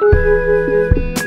you